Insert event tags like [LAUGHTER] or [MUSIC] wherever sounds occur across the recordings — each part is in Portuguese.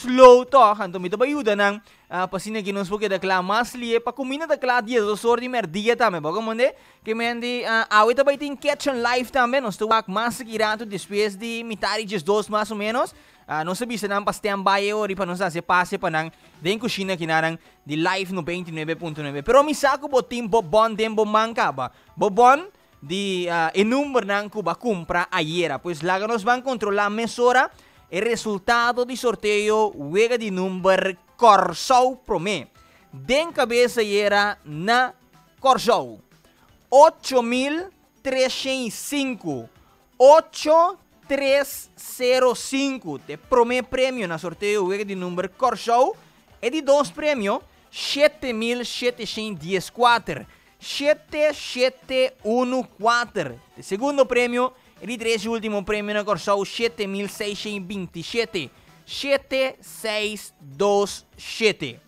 slow to, hanto mito ba ayuda ng uh, pasina ginos po kaya dakla mas liye pa kumina dakla dia so sordi mer dia tame bago monde que mendi uh, awit ba iting catch on live tame nos tuwak mas kirato después de mitari just dos mas ou menos uh, não sabia se não pastean baie ori pa não se passe pa nang den kusina kinarang di live no 29.9 pero mi saco botim bobon dem bomangka ba. Bobon di uh, enumber ng kuba compra ayer pues lá nos van controlar mesora o resultado do sorteio wega de número Corsou Promê. Den cabeça era na Corsou. 8.305. 8305. Te promê prêmio na sorteio wega de número Corsou. E de dois prêmio 7.714. 7714. De segundo prêmio e di trece ultimo premio na Corsou 7627. 7627.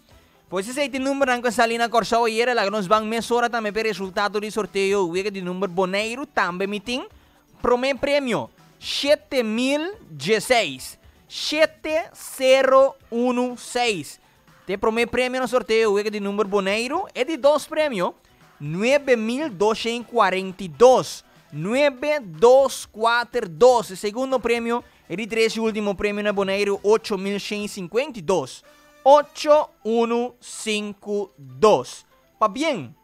Pois esse é o número que sali na Corsou e era lá que nós vamos mesurar também para resultado do sorteio. O de número boneiro também me tem. Promê prêmio 7016. 7016. Te promê prêmio no sorteio. O de número boneiro é de dois prêmios. 9242. 9242. Segundo prêmio, ele trouxe o último prêmio na Boneiro, 8.152. 8152. Pa bien.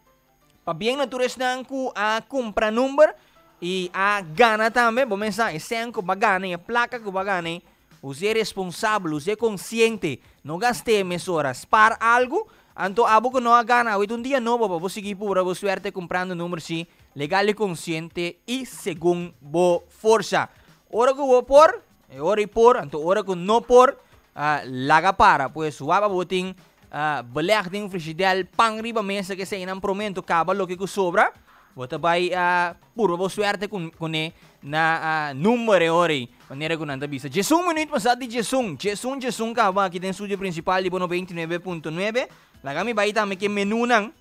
Pa bien natures na a compra number e a gana também. Vou pensar, e senco bagane, a placa que bagane. Usted é usted consciente. no gaste mis horas para algo. Anto abo que não a gana. Hoje um dia não, papá. Vou seguir por boa suerte comprando número. Sí. legal y consciente y según bo fuerza. Ahora que bo por, eh, ahora y por, anto ahora que no por, uh, laga para, pues wapa boting, uh, ah, beleg ding frigidel, pang riba mesa que se inan promento, caba lo que sobra, bota bai uh, purva bo suerte con, con e, na ah, uh, numere ori, maniera con anta vista. Gesù minuto passato di Gesù, Gesù, Gesù cava che nel studio principale di Bono 29.9, la gami bai tamme che menunang,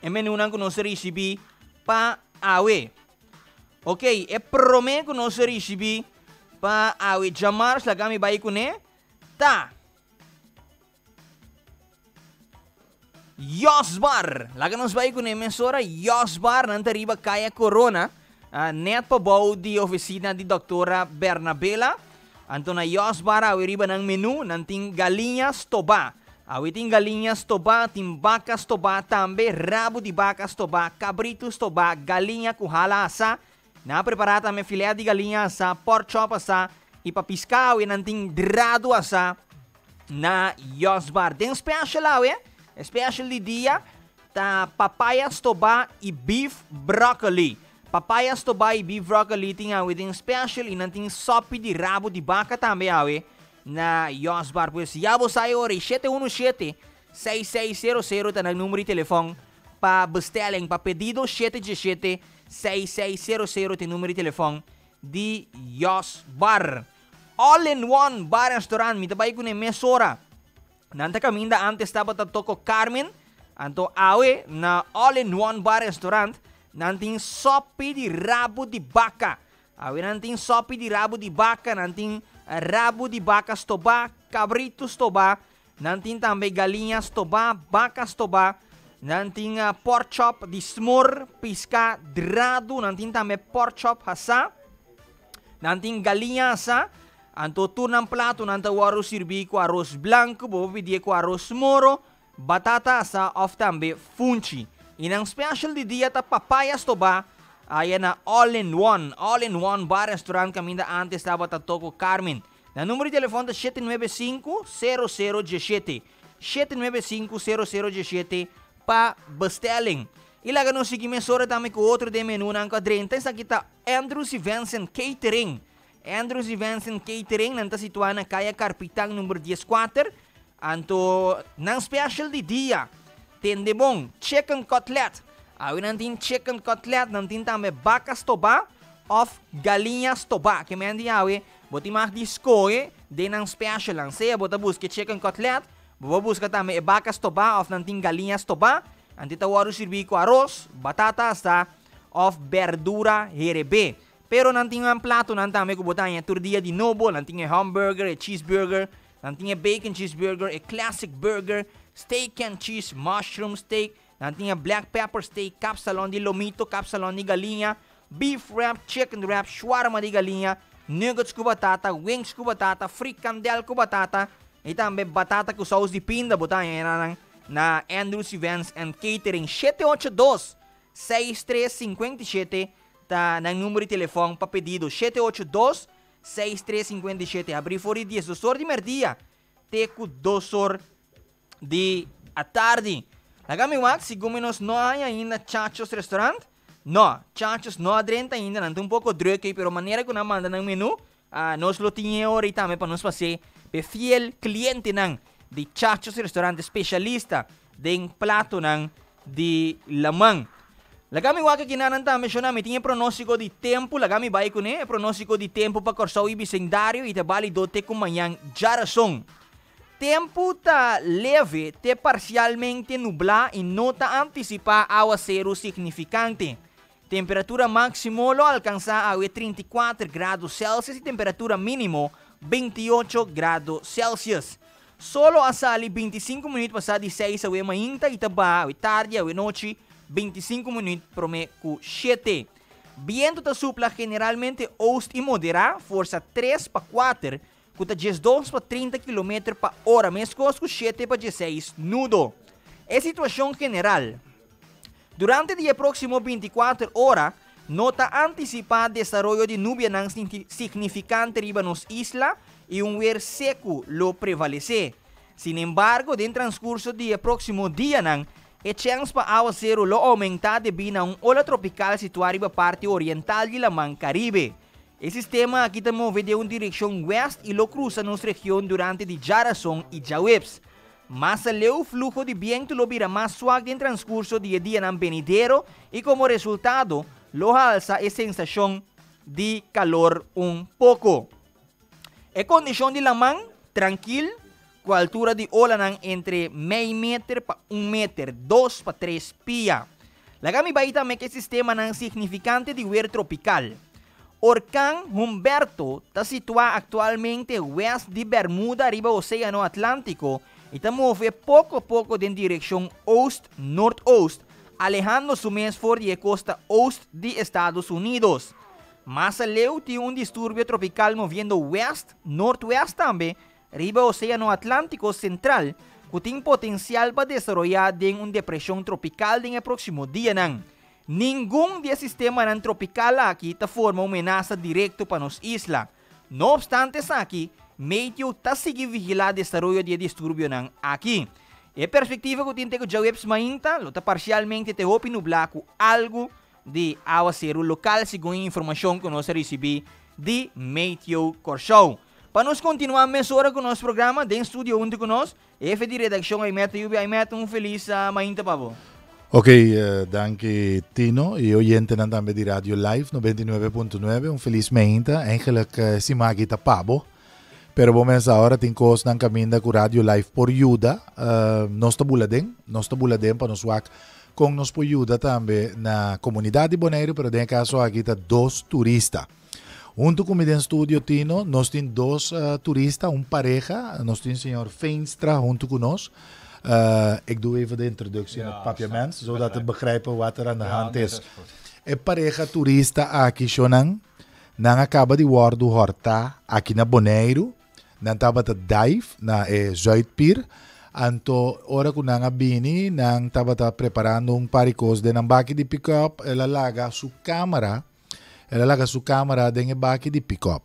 e menunang con nostri recibi, Paave. Ok, e prome ku nosso recebi Paave. Jamar slagami bai ku ne ta. Yosbar. Laga nos bai ku ne mensora Yosbar nanta riba caia corona. Uh, net pa bau di oficina di doutora Bernabela. Antona Yosbar awi riba ng menu nanting galinhas toba. Awiting galinhas toba, timbacas toba, também rabo de vacas toba, cabritos toba, galinha com hala asa, na preparada me filé de galinha asa, pork chop asa, e para piscar e nanting drado asa, na Yosbar. Tem special lá, é? Special de dia, tá papayas toba e beef broccoli. Papayas toba e beef broccoli tinha within special e nanting sopi de rabo de vaca também, é? Na Yosbar. Pues yabo sayo ori 717-6600 ta ng numero de telefone pa bestelling, pa pedido 717-6600 ti numero de telefone di Yosbar. All-in-one bar restaurant, mitabay ko ni mesora. Nanta kaminda antes dapat toko Carmen, anto awe na all-in-one bar restaurant, nanting sopi di rabo di baka. Awe nanting sopi di rabo di baka, nanting rabo de vacas toba, cabritos toba, nantin também galinhas toba, vacas toba, nantin uh, pork chop de smor, pisca, drado, nantin também pork chop hasa, nantin galinha hasa, anto tunang plato nanta waro sirbi com arroz branco, bobo pedir com arroz moro, batata asa, of também funchi. Inang special de dia ta papayas toba, Ayan na all-in-one, all-in-one bar restaurant kami na antes dapat at Toko Carmen. Na número de telefone da 795-0017. 795-0017 pa bestelling. Ilaga no sige mesora tami ko outro de menu ng kadrenta sa kita Andrews Events and Catering. Andrews Events and Catering nanta situada na Kaya Carpitang numero 14. Anto ng special di dia. Tendebong chicken cutlet Abrindo checam cotlet, nantin também vacas tobá, of galinha tobá, que me andi abre, boti mais discore, de nan special lanceia, bota busque checam cotlet, vou buscar também vacas tobá, of nantin galinhas tobá, antita waru sirvi com arroz, batata, tá? of verdura herebe. Pero nantin ang plato nantin me kubutan yung turdia di nobo, nantin yung hamburger, e cheeseburger, nantin yung bacon cheeseburger, e classic burger, steak and cheese, mushroom steak, Dan tinha black pepper steak, capsalon de lomito, capsalon de galinha, beef wrap, chicken wrap, shawarma de galinha, nuggets com batata, wings com batata, fricandel com batata, e também batata com sauce de pinda, botar na, na Andrews Events and Catering. 782 6357 tá ng número de telefone para pedido. 782 6357 abrir fora 10 dosor de merdia teco dosor de a tarde Lagami wak, se menos não há ainda Chachos Restaurant? Não, Chachos não adrenta ainda, não um pouco druk, pero maneira que não manda no menu, uh, nós lo tinha e também para nós fazer, be fiel cliente nang de Chachos Restaurant, especialista de plato nang de lamang. Lagami waka kinananta mencionami tinha pronóstico de tempo, lagami vai com né, pronóstico de tempo para Corsau e Bicendário e tabali dote manhã jarasong. Tempo tá leve, te parcialmente nublar e nota antecipar aguacero significante. Temperatura máximo lo alcança a 34 graus Celsius e temperatura mínimo 28 graus Celsius. Solo a sali 25 minutos passado de 6 a manhã e taba a tarde a noite 25 minutos prome com 7. Viento da supla generalmente oeste e moderar, força 3 para 4, com 12 para 30 km para hora, mas com 7 para 16 nudo. É situação general. Durante o próximo 24 horas, nota antecipada desenvolvimento de nuvem significante riba nos isla e um ver seco lo prevalece. Sin embargo, no transcurso do próximo dia, e chance para agua zero lo aumenta devido a um ola tropical situado na parte oriental de Lamang Caribe. El sistema aquí move de una dirección west y lo cruza nuestra región durante de Jarasson y Jaweps. Mas el flujo de viento lo vira más suave en transcurso de día en venidero y como resultado lo alza es sensación de calor un poco. En condición de la man, tranquilo, con altura de ola entre medio metro para un metro, dos para tres pia. La gami baita me que sistema nan significante de huer tropical. Orcán Humberto está situado actualmente west de Bermuda, arriba do Oceano Atlántico, y está moviendo poco a poco en dirección oeste-nordoeste, alejando su mes por la costa oeste de Estados Unidos. Mas leu tiene un disturbio tropical moviendo west-northwest también, arriba do Oceano Atlántico Central, que tiene potencial para desarrollar en una depresión tropical en el próximo día. Nenhum desses sistemas tropical aqui está forma uma ameaça direta para nos isla. No obstante, aqui, meio está seguindo vigilar o desenvolvimento de distúrbio aqui. E a perspectiva que tem que já webs mainta, está parcialmente te hopi nublaco algo de aguacero local, segundo a informação que nós recebemos de Meteo Corshow. Para nos continuar mais hora com o nosso programa, do estúdio junto conosco, F de redação aí meta e aí meta um feliz uh, mainta pavo. Ok, uh, Tino e oyente também de Radio Live 99.9, um feliz mainta, eigenlijk uh, si magita pabo. Pero vamos tem coisas na caminho com Radio Live por ajuda, uh, nós tabuladen, nós tabuladen para nos wak com nos por ajuda também na comunidade de Bonaire, pero tem caso aqui tá dois turistas. Junto com o Estúdio Tino, nós temos dois uh, turistas, uma pareja, temos o senhor Feenstra junto conosco. Uh, ik doe even de introductie ja, in het papiermens, zodat we begrijpen wat er aan de ja, hand is. É pareja turista aqui Shonang, nang acaba de worden horta aqui na Boneiro, nang taba ta dive na eh, Zuidpier, anto ora ko nang bini nang taba ta preparando um paricos de nang baki di pick up, ela laga su camera, ela laga su camera den baki di pick up.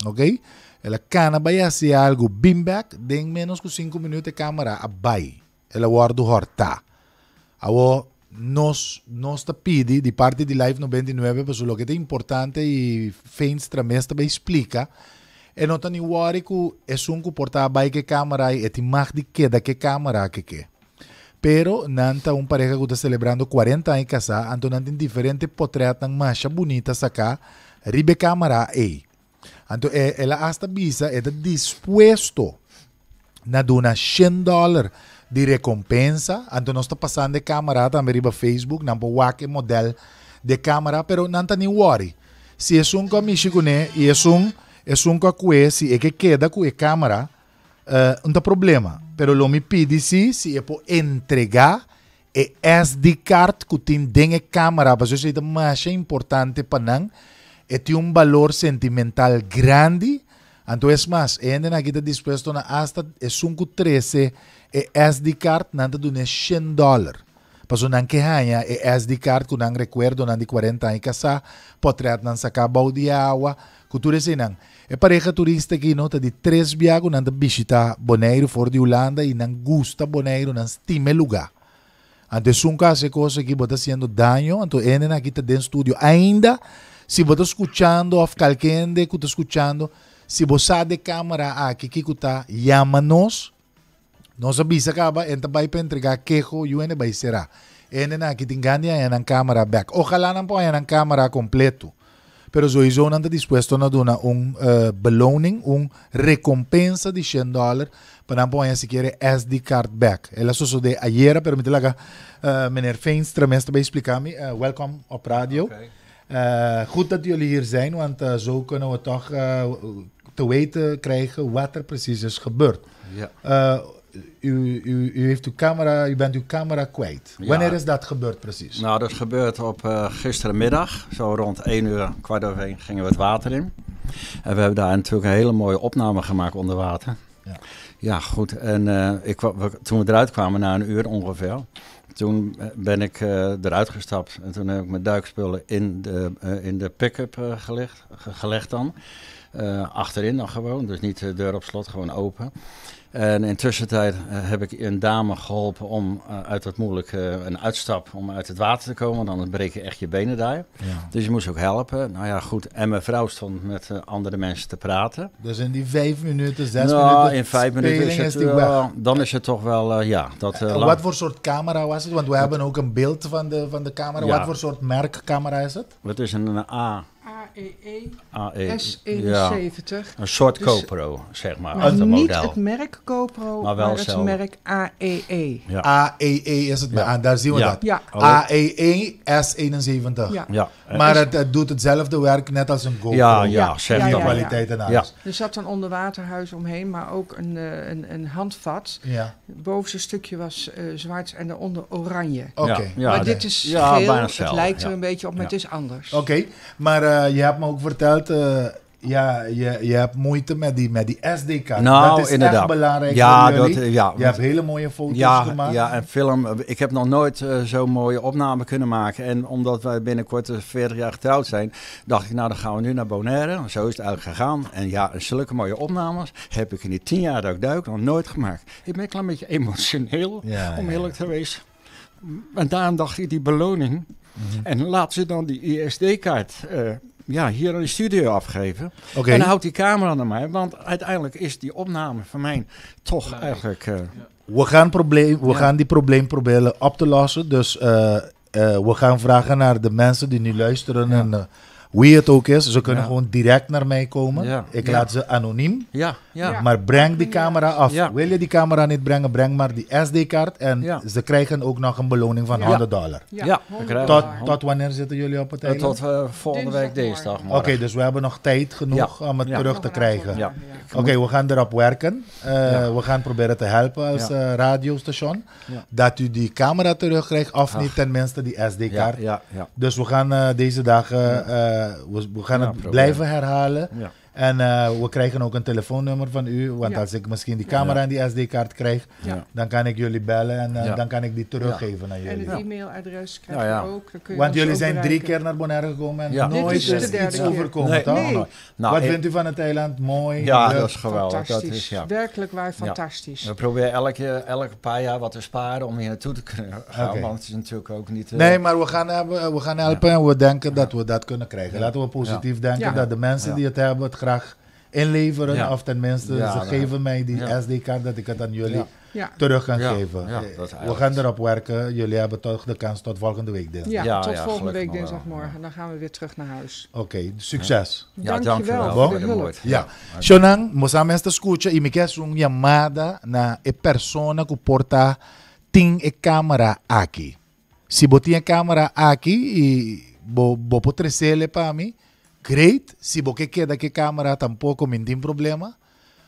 Ok? Ela cana vai se algo beamback den menos que 5 minutos de câmera abai. Ela guarda horta. Awo nos nos ta pidi di parte di live 99 per lo che è importante e fens tramesta be explica e non tani worry ku é un ku porta bai che camera e ti mag di che da che camera che che pero nanta un pareja que está celebrando 40 anos casar, então nanta diferente portrait ng masha bonita saka ribe cámara e. Então ela hasta visa está dispuesto na dona 100 dólares de recompensa, então nós está passando de câmera também riba Facebook, não po wake model de câmera, pero nanta ni worry. Se é um com a Michigune e é um é um com a se é que queda com a câmera, uh, não tem problema. Pero lo me pede se se eu entregar e SD card que tem dentro câmera, mas isso é mais importante para nós, e tem um valor sentimental grande. Então, é mais, ainda aqui está disposto a hasta é 513 e SD card nada do 100 dólares. Paso nang kehanya e SD card ko nang recuerdo nang di 40 anos kasa potret nang saka de água cultura sinang e pareja turista aqui nota de três viagens nang visita Bonaire fora de Holanda e nang gusta Bonaire nang stime lugar antes um caso coisa que bota sendo dano então enen aqui dentro do estúdio se bota escutando of calquende que tá escutando se você de câmera aqui que está chama-nos nós avisa acaba, enta vai para entregar quejo e o vai será. Ene na que tingani é na câmera back. Ojalá não ponha na câmera completo. Pero sowieso não está disposto a dar um uh, beloning, um recompensa de 100 dólares para pôr se quer SD card back. Ela só de ayer, pero me laga uh, meneer Veenstra, mestre bij explicar me. Uh, welkom op radio. Okay. Uh, goed dat jullie hier zijn, want uh, zo kunnen we toch uh, te weten krijgen wat er precies is gebeurd. Ja. U, u, u, heeft uw camera, u bent uw camera kwijt. Wanneer is dat gebeurd precies? Nou, dat is gebeurd op gisterenmiddag. Zo rond 1 uur, kwart over 1 gingen we het water in. En we hebben daar natuurlijk een hele mooie opname gemaakt onder water. Ja, ja goed. En ik, toen we eruit kwamen, na een uur ongeveer, toen eh, ben ik uh, eruit gestapt. En toen heb ik mijn duikspullen in de, uh, in de pick-up gelegd, gelegd dan. achterin dan gewoon, dus niet de deur op slot, gewoon open. En intussen tijd uh, heb ik een dame geholpen om uh, uit dat moeilijke uh, een uitstap om uit het water te komen. Want anders breek je echt je benen daar. Ja. Dus je moest ook helpen. Nou ja, goed. En mijn vrouw stond met andere mensen te praten. Dus in die vijf minuten, zes nou, minuten. in vijf minuten is het, wel, dan is het toch wel, ja. Dat, wat voor soort camera was het? Want we hebben ook een beeld van de, van de camera. Ja. Wat voor soort merkcamera is het? Het is een A. AEE, AE, S71. Ja. Een soort Dus- GoPro, zeg maar, Maar niet model. het merk GoPro, Maar maar, wel het merk AEE. Ja. AEE is het. Ja. Daar zien we Ja. dat. Ja. AEE S71. Ja. Ja, Maar het, het doet hetzelfde werk net als een GoPro. ja, ja, Ja, zeg ja, ja, kwaliteit en Ja. alles. Er zat een onderwaterhuis omheen, maar ook een, eh, een, een handvat. Ja. Het bovenste stukje was eh, zwart en daaronder oranje. Oké. Ja, ja, maar dit is Ja, geel, bijna het lijkt er ja. een beetje op, maar Ja. het is anders. Oké, maar eh, je hebt me ook verteld, eh, ja, je, je hebt moeite met die, met die SD-kaart. Nou, dat is inderdaad. echt belangrijk Ja, voor jullie. dat, eh, ja. Je hebt hele mooie foto's Ja, gemaakt. ja, en film. Ik heb nog nooit eh, zo'n mooie opname kunnen maken. En omdat wij binnenkort eh, 40 jaar getrouwd zijn, dacht ik, nou dan gaan we nu naar Bonaire. Zo is het eigenlijk gegaan. En ja, zulke mooie opnames heb ik in die 10 jaar dat ik duik nog nooit gemaakt. Ik ben een klein beetje emotioneel, Ja, om eerlijk te wezen. En daarom dacht ik, die beloning. Mhm. En laat ze dan die ISD-kaart eh, ja, hier in de studio afgeven. Oké. En dan houdt die camera naar mij. Want uiteindelijk is die opname voor mij toch eigenlijk... eh, We, gaan probleem, we Ja. gaan die probleem proberen op te lossen. Dus eh, eh, we gaan vragen naar de mensen die nu luisteren Ja. en eh, wie het ook is. Ze kunnen Ja. gewoon direct naar mij komen. Ja. Ik Ja. laat ze anoniem. ja, ja. Ja. Maar breng die camera af. Ja. Wil je die camera niet brengen, breng maar die SD-kaart. En Ja. ze krijgen ook nog een beloning van Ja. 100 dollar. Ja, we 100 krijgen- Tot, tot wanneer zitten jullie op het Eh, eiland? tot eh, volgende week dinsdag. Oké, dus we hebben nog tijd genoeg Ja. om het Ja. terug te krijgen. Ja. Oké, we gaan erop werken. Eh, Ja. We gaan proberen te helpen als Ja. radiostation. Ja. Dat u die camera terugkrijgt, of Ach. niet tenminste die Ja, SD-kaart. ja, ja. Dus we gaan eh, deze dagen eh, we, we gaan het blijven herhalen. ja. En eh, we krijgen ook een telefoonnummer van u. Want Ja. als ik misschien die camera Ja. en die SD-kaart krijg, Ja. dan kan ik jullie bellen en eh, Ja. dan kan ik die teruggeven aan En jullie. het e-mailadres krijg Ja, ja. je ook. dan kun je Want jullie zijn drie keer naar Bonaire gekomen en nooit is is iets keer. overkomen, Nee. toch? Nee. Nou, Wat ik- vindt u van het eiland? Mooi? Ja, leuk? dat is geweldig. Dat Fantastisch. is, ja. Werkelijk waar fantastisch. We proberen elke, elke paar jaar wat te sparen om hier naartoe te kunnen gaan. Want het is natuurlijk ook niet... eh, Nee, maar we gaan, hebben, we gaan helpen en we denken dat we dat kunnen krijgen. Laten we positief denken Ja. dat de mensen Ja. die het hebben het graag inleveren. Ja. Of tenminste, Ja, ze geven mij die ja. SD-kaart dat ik het aan jullie Ja. Ja. terug kan Ja, geven. we gaan erop werken. Jullie hebben toch de kans tot volgende week dinsdag. Ja, Ja, tot ja, volgende week wel. dinsdagmorgen. Dan gaan we weer terug naar huis. Oké, succes. Ja, Dankjewel voor de hulp. moeite. Ja. Shonan, moça esta escucha e me quer um chamada na e persona que porta tem e câmera aqui. Se botinha câmera aqui e bo bo potresele para mim, great. Se você quer que câmera tampouco me tem problema.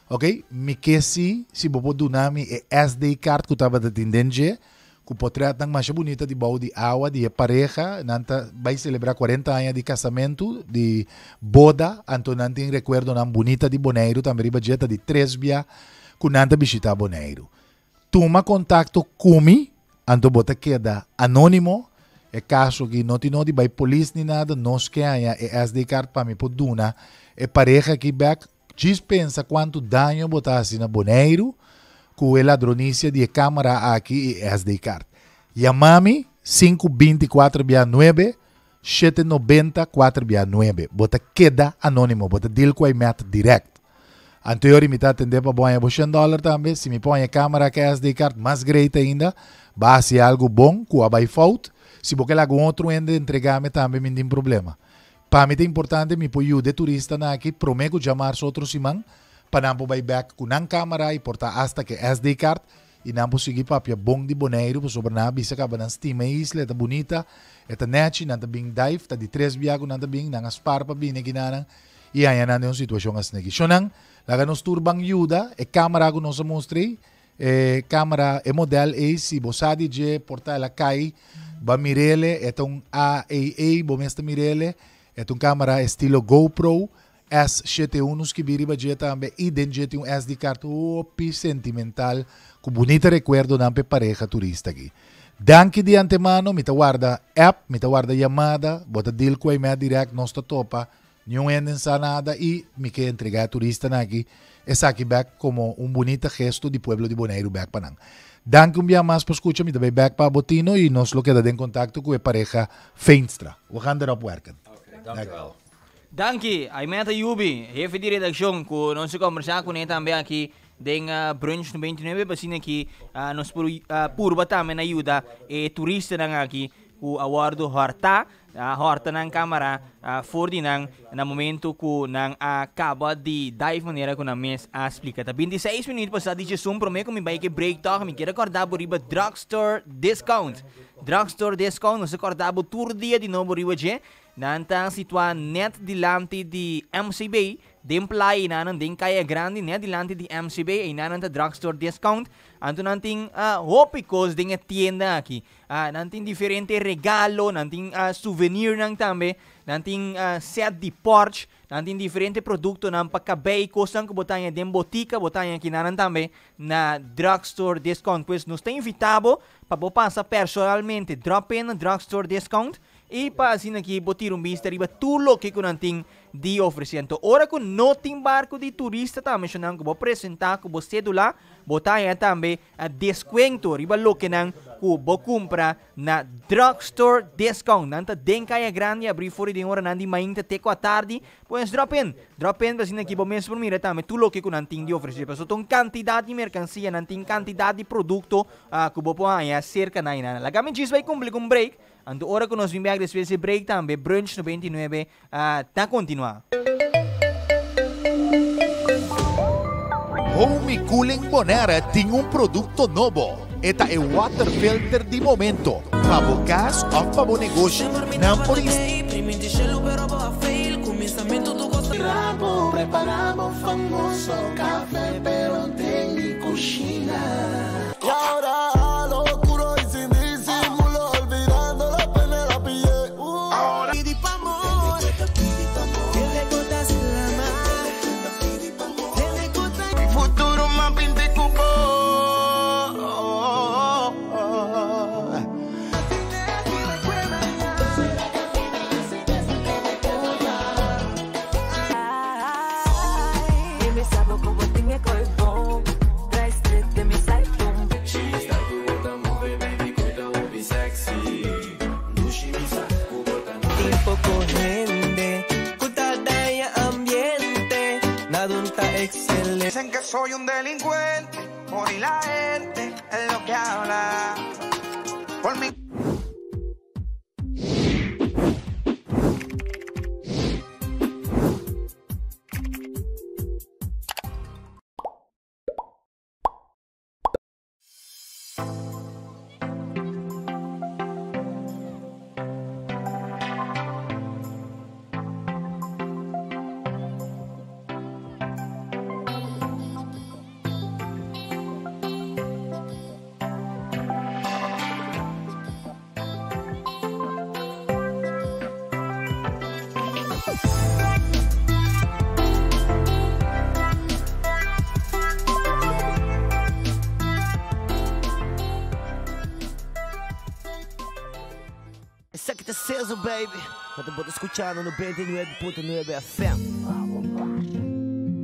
Ok? Me que si, si bobo do nome é SD card que estava da tendência, que portrait não mais bonita de bau de água, de pareja, nanta vai celebrar 40 anos de casamento, de boda, então não tem recuerdo não bonita de Boneiro, também budgeta de três via, que nanta visita Boneiro. Toma contato comigo, então bota queda anônimo, é caso que não tem de vai polícia nem nada, nós que há é SD card para me poduna, é pareja que back dispensa quanto dano botasse na Boneiro, com a ladronícia de câmera aqui e SD card. Yamami 524 9 790 4 9. Bota queda anônimo, bota deal com a meta direct. Anterior me tá atender para banhar 100 dólar também. Se me põe a câmera que é SD card, mais great ainda. Base algo bom, com a by fault. Se você algum outro ainda entregar-me também, me tem problema. Para mim é importante, me põe de turista na aqui, prometo chamar outro simão para não vai back com a câmera e portar hasta que SD card e não conseguir papia bom de boneiro, sobre na bisa acaba na estima isla, bonita, é net, não tá bem dive, tá de três biago, não tá bem, não aspar para bem aqui na e aí não é uma situação assim aqui. Sonang, laga nos turbang yuda, é câmera que nós mostrei, é câmera é modelo é se de portar ela cai, ba mirele, é um AAA, bom esta mirele, é um câmera estilo GoPro, S71 que biriba dia também e dentro um SD card opi sentimental com bonita recuerdo na pareja turista aqui. Danke de antemano, me guarda app, me guarda chamada, bota deal com a email direct, nós topa, não entra nada e me quer entregar turista aqui, essa back como um bonito gesto de pueblo de Boneiro back para Danke um dia mais por escutar, me também back para Botino e nós lo queda em contato com a pareja Feinstra. We gaan erop werken. Okay, dank u wel. Danke, Yubi, jefe de redação, que nós conversar com ele também aqui den uh, brunch no 29, basin aqui uh, nos uh, purba também ajuda e turista nang o awardo uh, horta ng kamera uh, for din nang na momento ko nang acaba de dive maneira ko na mes a explica. Tá 26 minutos passado de Zoom pro me mi bike break talk, mi quero acordar por riba drugstore discount. Drugstore discount, nós acordar por tour dia de novo riba je. Nantang sitwa net dilante di MCB, din play nanan din kaya grande net dilante di MCB, ay nanan ta drugstore discount. Anto nanting uh, hopicos din a tienda aqui. Uh, nanting diferente regalo, nanting uh, souvenir nang tambe, nanting uh, set di porch, nanting diferente produkto ng pagkabay kosang kubotanya din botika, botanya kinanan tambe na drugstore discount. Pues nos tem invitado para pasa personalmente drop in drugstore discount e pa assim aqui botir um vista riba tulo que kunanting di oferecendo. Ora com noting barco de turista tá mencionando que vou apresentar que você do lá botar também a desconto riba lo que não ku bo compra na drugstore discount. Nanta den kaya grande abrir fora de hora nandi mainta teco a tarde. Pues drop in. Drop in assim aqui bom mesmo por mira também tulo que kunanting di oferecer. Pero então quantidade de mercancia, nanting quantidade de produto que bo po aí cerca na ina. Lagamente vai cumprir com break. Ando hora que nós vimos a break também, brunch no 29, uh, tá continuar. Home Cooling Bonera tem um produto novo. Esta é o water filter de momento. Para bocas ou para o negócio. Não por isso. Preparamos famoso café, pero tem coxina. Soy un delincuente, por y la puedo escuchar 99.9 FM.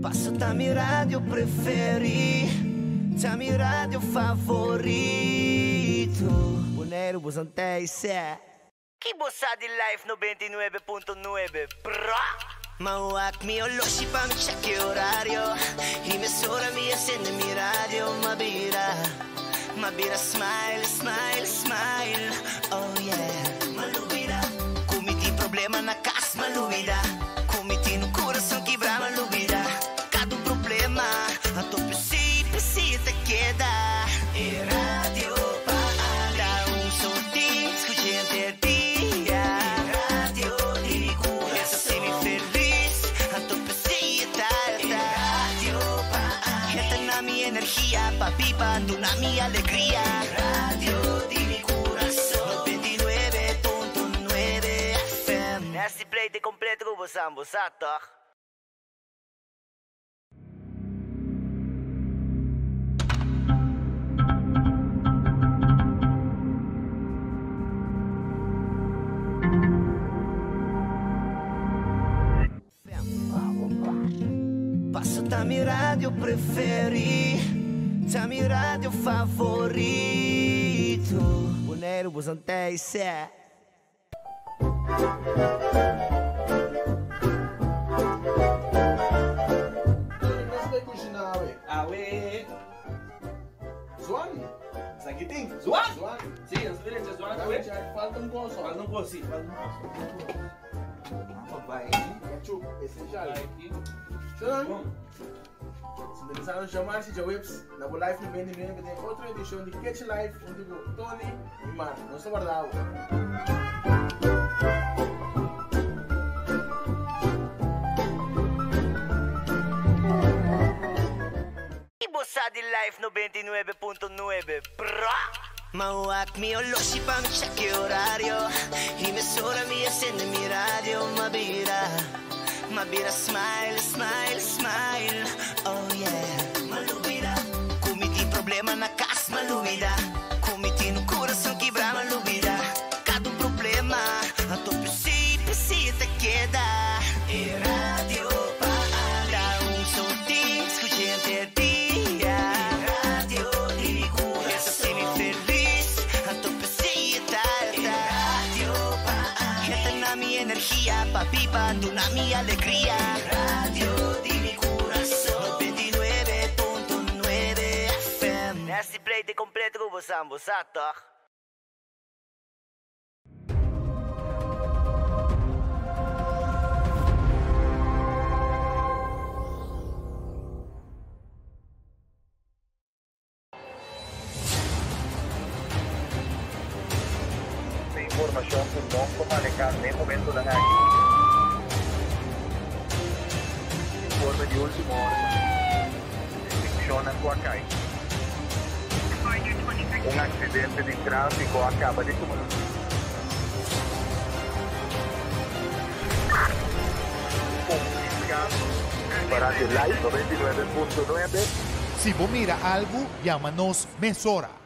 Passata mi radio preferi, c'è mi radio favorito. Bonero, Bosantei, se. Chi bossa di live 99.9, pro? Ma uak mio lo si pa mi check orario Imessora mi accende mi radio Ma bira Ma bira smile smile smile Oh yeah problema na casa, maluirá. Cometi no coração quebrar, maluirá. Cada problema, a tu precisa, precisa quedar. Rádio de enterdia. Rádio digo, essa semi feliz, a tu para. Esta na minha energia, papi, pa tu na minha alegria. Você, você, Passo tá mi radio preferi, tá mi radio favorito. Boneiro, bosantei, sé. Awe. Zuan. Sakiting. Zuan. Zuan. Sí, en su derecha, Zuan. Awe. Falta un coso. Falta un coso, sí. Falta un coso. Papai. Ketchup, essencial. Son. Se interesaram em chamar-se Jawips, na Boa Life no BNB tem outra edição de Catch Life, onde o Tony e Marco, não se guardava. Bossa di Life 99.9 Bra! Ma uac mio lo shipam c'è che orario? Imessora mi accende mi radio Ma bira. Ma bira smile smile smile. Oh yeah. Ma lubira Come ti problema na cas ma lubira para mi alegría. Radio de mi corazón. 99.9 FM. Merci play de completo, vos ambos, mira algo, llámanos Mesora.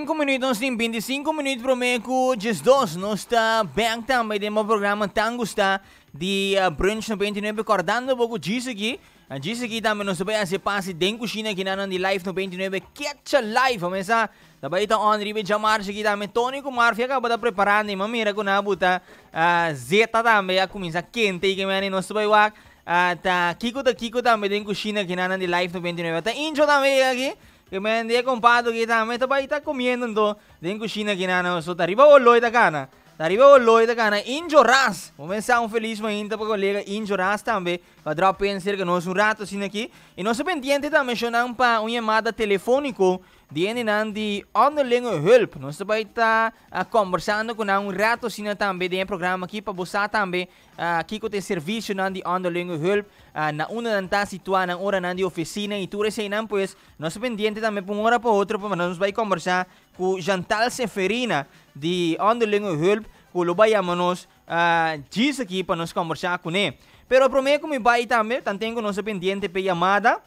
5 minutos din 25 minutos para promeio que just dos nós está bem também. De um programa tão gostar de brunch no 29 recordando um pouco disso aqui. Ah, disso aqui também nós também se passe de cozinha aqui na de live no 29 catch a live mas a também então on ribe jamar aqui também. Tony com Marfia acaba tá de preparar nem né, mamira com na buta. Ah, Zeta também a começa quente que me nós também o at uh, Kiko da Kiko também den cozinha aqui na de live no 29. Tá, intro também aqui que me dia compadre kita me tabay ta comiendo ndo den kusina kinana so tariba oloy ta kana tariba oloy ta kana injo ras começar um feliz mainta para colega. Injo ras também para drop in cerca nós um rato assim aqui e nós pendiente também chamando para uma chamada telefônico de Nandi onderlinge hulp. Nós também está uh, conversando com um rato assim também de um programa aqui para você também aqui com o serviço de onderlinge hulp uh, na una nanta situada na hora de oficina e tudo isso não pues nós pendiente também para uma hora para outra para nós vai conversar com Jantal Seferina de onderlinge hulp com o vai nos diz aqui para nós conversar com ele. Pero prometo que me vai também, tanto tenho nossa pendiente para chamada.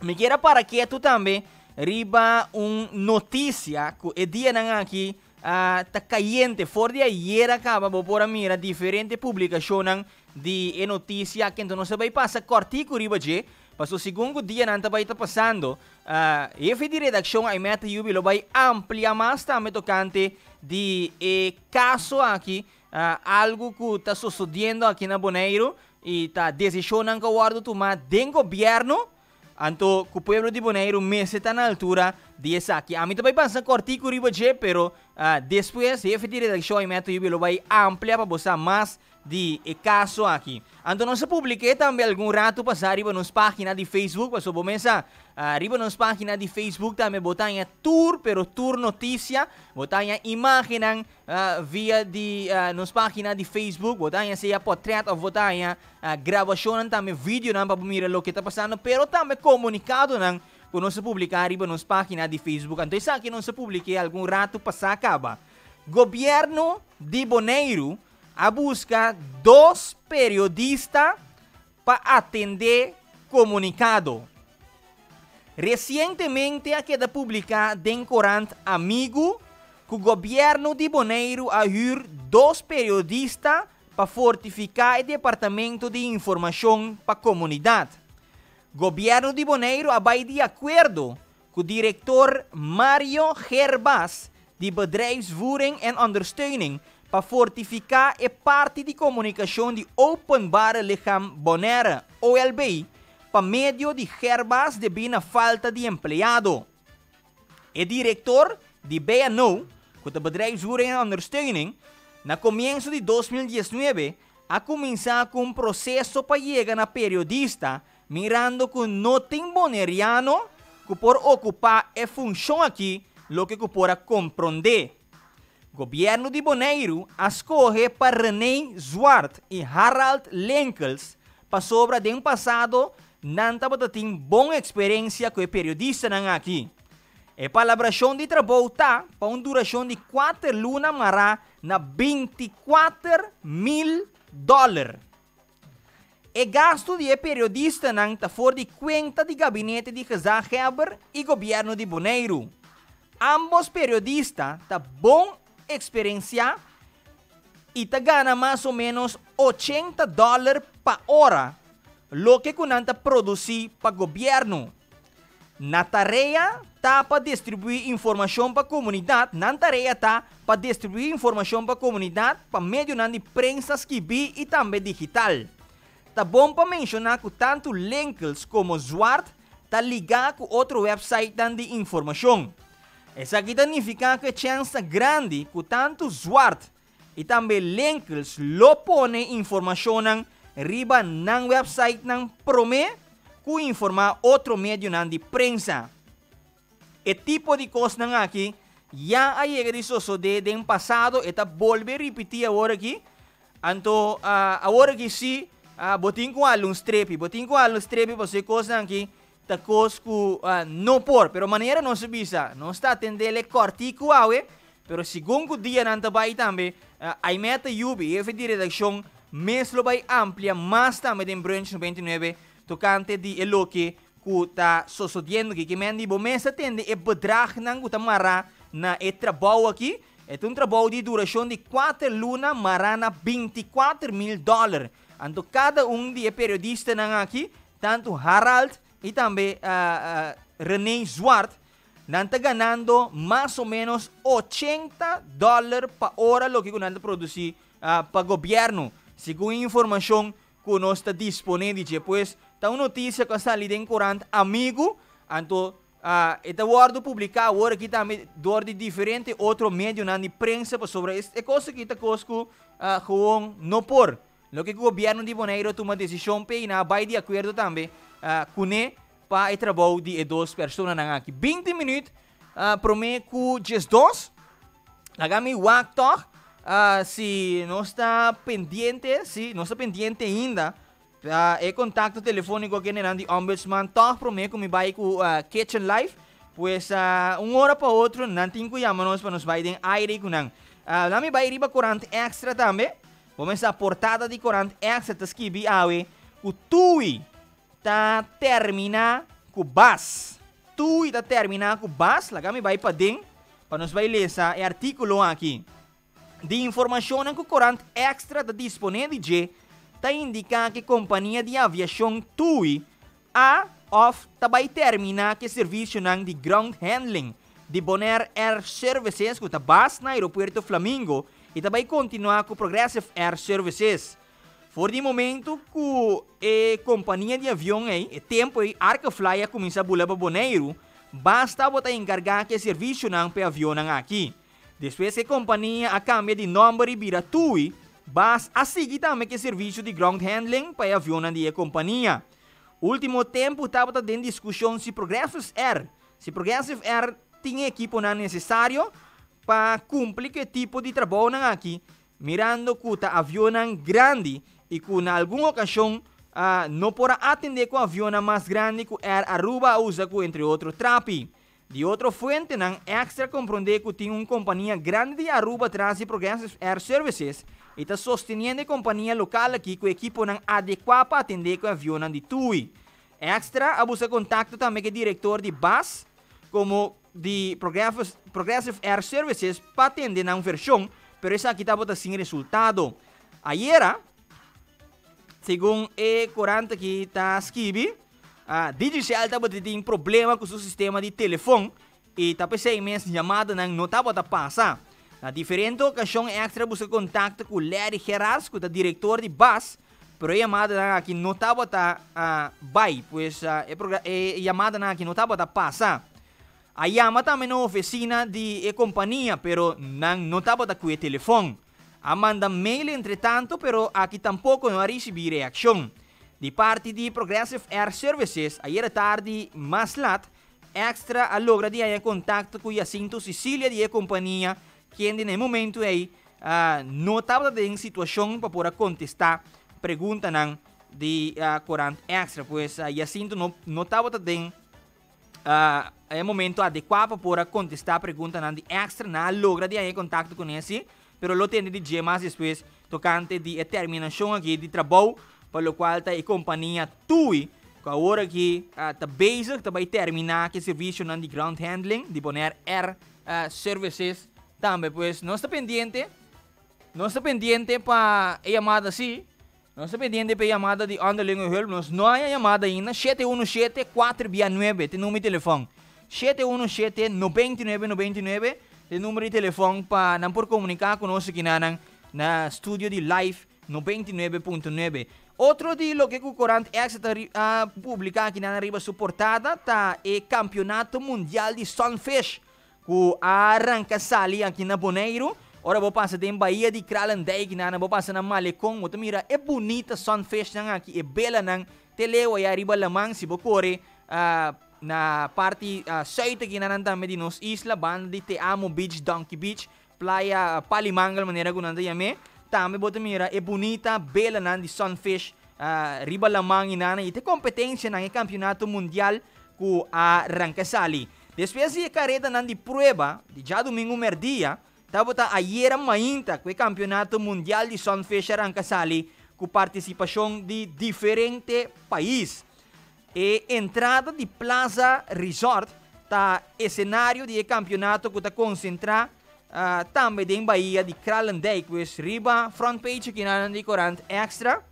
Me quero para que tu também riba un notícia que o dia nang aqui uh, tá caliente for de ayer acaba por mira diferente publicação de notícia que então não se vai passar cortico riba je Paso segundo dia não vai estar passando. Uh, efe de redação aí meta yubi lo vai amplia mais também tocante de caso aqui uh, algo que está sucedendo aqui na Boneiro e tá decisão que o guardo tomar do governo anto cupoiavro di Boneiro meseta na altura di esaki. Amita bai pansa corti curibo je, pero uh, ah, después, efetire da show meto yubi lo bai amplia pa bosa mas de caso aqui. Então, nós publiquei também algum rato passar arriba nos páginas de Facebook, para começar arriba nos páginas de Facebook também botar em tour, pero tour notícia, botar em imagem uh, via de uh, nos páginas de Facebook, botar em seja portrait ou botar em uh, gravação também vídeo não para mirar o que está passando, pero também comunicado não que nós publicar arriba nos páginas de Facebook. Então, isso aqui nós publiquei algum rato passar acaba. Governo de Boneiro a busca dos periodistas para atender comunicado. Recentemente, a queda publicada em Corant Amigo que o governo de Boneiro a dois periodistas para fortificar o departamento de informação para a comunidade. Governo de Boneiro vai de acordo com o diretor Mario Gerbas de Bedrijfsvoering en Ondersteuning para fortificar a parte de comunicação de Openbare Lichaam Bonaire, OLB, para meio de herbas de bina falta de empleado. O diretor de BNO, que o en ondersteuning, na comienzo de 2019, a começar com um processo para chegar na periodista, mirando que não tem boneriano que por ocupar a função aqui, lo que por compreender. Governo de Bonaire escolhe para René Zwart e Harald Lenkels para sobra de um passado estava tendo boa experiência com o periodista não aqui. E palabração de trabalho tá para uma duração de 4 lunas mará na 24 mil dólares. E gasto de periodista não está fora de conta de gabinete de Gezag Heber e governo de Bonaire. Ambos periodistas tá bom experiência e te gana mais ou menos 80 dólares por hora, lo que kunanta produzir para governo. Na tarefa tá para distribuir informação para a comunidade, na tarefa tá para distribuir informação para a comunidade para meio de prensa escribir e também digital. Tá bom para mencionar que tanto Linkels como Zwart tá ligado com outro website de informação. Isso aqui significa que chance grande que tanto Zwart e também Lenkels lo pone informação riba ng website ng Prome ku informar outro meio de prensa. E tipo de coisa não aqui, já a chega de soso de den passado, eta volve repetir agora aqui. Anto, ah, agora que sim, ah, botin com alun strepi, botin com alun strepi, você coisa aqui, ta coisa que ah, não por, pero maneira não se bisa, não está atendendo cortico awe, pero segundo dia não vai também, ah, aí meta yubi, efe de redação, mesmo vai amplia, mas também tem branch 99, tocante de eloque, que tá sosodiendo que que mendi bo mesa atende e bedrag nang que mara na e trabalho aqui, é um trabalho de duração de 4 lunas, marana 24 mil dólares. Então, cada um de periodistas aqui, tanto Harald e também uh, uh, René Zwart, estão ganhando mais ou menos 80 dólares por hora lo que estão produzir uh, para o governo. Segundo a informação que nós está disponível, depois, está uma notícia que está ali em corante, amigo, então, Uh, esta guardo publicar agora aqui também de diferente outro meio prensa sobre esta coisa que está cosco uh, gewoon não por lo que o governo de Bonaire toma decisão pe na de acordo também uh, com para o trabalho de duas pessoas na aqui 20 minutos uh, prometo que just dois lagami wak toch uh, se não está pendente se não está pendente ainda uh, e contacto telefónico que nem de ombudsman toch prometo me vai com uh, kitchen life. Pues uh, uma hora para outro não tem que chamar para nos vai den aire com não uh, nami vai riba corante extra também. Vamos a portada de corante extra escrevi awe o tui tá termina com bas tui tá termina com bas lá kami vai para den para nos vai ler esse artigo aqui de informação que o corante extra tá disponível de ta indica que companhia de aviação TUI a of tabay termina que serviço ng de ground handling de Bonaire Air Services que tabas na aeroporto Flamingo e tabay continuar com Progressive Air Services. For de momento que a companhia de avião e tempo aí, Arca Fly começa a bular para Bonaire, basta botar encargar que serviço ng pe avião aqui. Depois a companhia a cambia de nome e vira TUI, Bas a seguir também que serviço de ground handling para avião de companhia. Último tempo estava dentro discussão se Progressive Air, se Progressive Air tinha equipo necessário para cumprir que tipo de trabalho aqui, mirando que o avião grande e que em alguma ocasião uh, não podrá atender com avião mais grande que Air Aruba usa, entre outros trapi. De outra fonte, não extra compreender que tinha uma companhia grande de Aruba atrás de Progressive Air Services e está sosteniendo a companhia local aqui que o equipo adequado para atender com avião de TUI. Extra, a busca contato também com o diretor de BAS, como de Progressive, Air Services, para atender na versão, pero essa aqui estava sem resultado. Ayer, segundo e 40 que está escrito, a Digicel estava tendo problema com o seu sistema de telefone e está pensando em chamada não estava a passar. Na diferente ocasião extra busca contato com Larry que é diretor de BAS, pero a chamada na aqui não estava a vai, pois é chamada na aqui não estava a passar. A chama também na oficina de e companhia, pero não estava a com o telefone. A manda mail entretanto, pero aqui tampouco não recebi reação. De parte de Progressive Air Services, ayer tarde, mais lat, extra a logra de aí contato com Jacinto Sicília de companhia, quem no momento aí uh, não estava em situação para poder contestar pergunta não de uh, Corant Extra, pois uh, Jacinto não não estava em uh, momento adequado para poder contestar pergunta não de Extra, não logra de aí contato com esse, pero lo tem de mais depois tocante de terminação aqui de trabalho, para o qual tá a companhia TUI, que agora está uh, basic, está vai terminar que serviço de ground handling, de Bonaire Air uh, Services, também, pues não está pendiente, não está pendiente para a chamada sim, não está pendiente para a chamada de underling help, nós não há chamada ainda, 717 469, tem número de telefone, 717 9999, tem número de telefone para não por comunicar conosco aqui na, na estúdio de live 99.9. Outro de lo que o Corante Exeter uh, publica aqui na riba suportada tá é Campeonato Mundial de Sunfish que arranca sali aqui na Boneiro. Ora vou passar em Bahia de Kralandijk na vou passar na Malecon. Mo mira é bonita Sunfish nang aqui, é bela nang teleo aí arriba lamang si bokore uh, na parte uh, suite que nanan também de nos isla, de Te Amo Beach, Donkey Beach, playa uh, Palimangal, maneira que nanda yame. Também bota mira, é bonita, bela nan de Sunfish, uh, riba lamang inana, e te competência ng campeonato mundial ku a Rancasali. Depois de careta nan de prueba, de já domingo merdia, tabo ta ayer mainta ku campeonato mundial de Sunfish Rancasali com participação de diferente país. E entrada de Plaza Resort tá cenário de campeonato que está concentrado uh, também em Bahia de Kralandijk, que é riba front page que na de corant extra